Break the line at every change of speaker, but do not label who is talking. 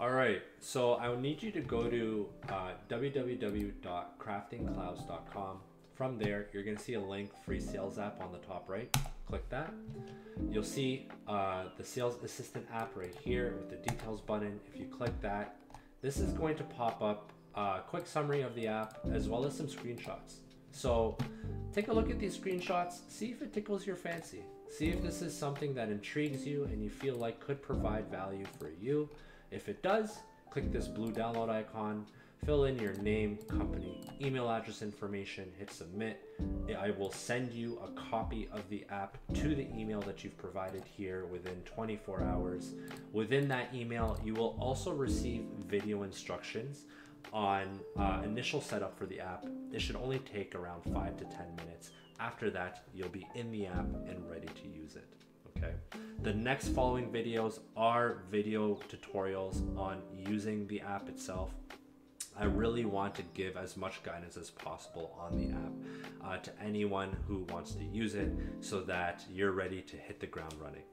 All right, so I will need you to go to uh, www.craftingclouds.com. From there, you're going to see a link, free sales app on the top right. Click that. You'll see uh, the sales assistant app right here with the details button. If you click that, this is going to pop up a quick summary of the app as well as some screenshots. So take a look at these screenshots, see if it tickles your fancy. See if this is something that intrigues you and you feel like could provide value for you. If it does, click this blue download icon, fill in your name, company, email address information, hit submit. I will send you a copy of the app to the email that you've provided here within 24 hours. Within that email, you will also receive video instructions on uh, initial setup for the app. It should only take around 5 to 10 minutes. After that, you'll be in the app and ready to use it okay? The next following videos are video tutorials on using the app itself. I really want to give as much guidance as possible on the app uh, to anyone who wants to use it so that you're ready to hit the ground running.